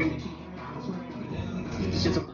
It's a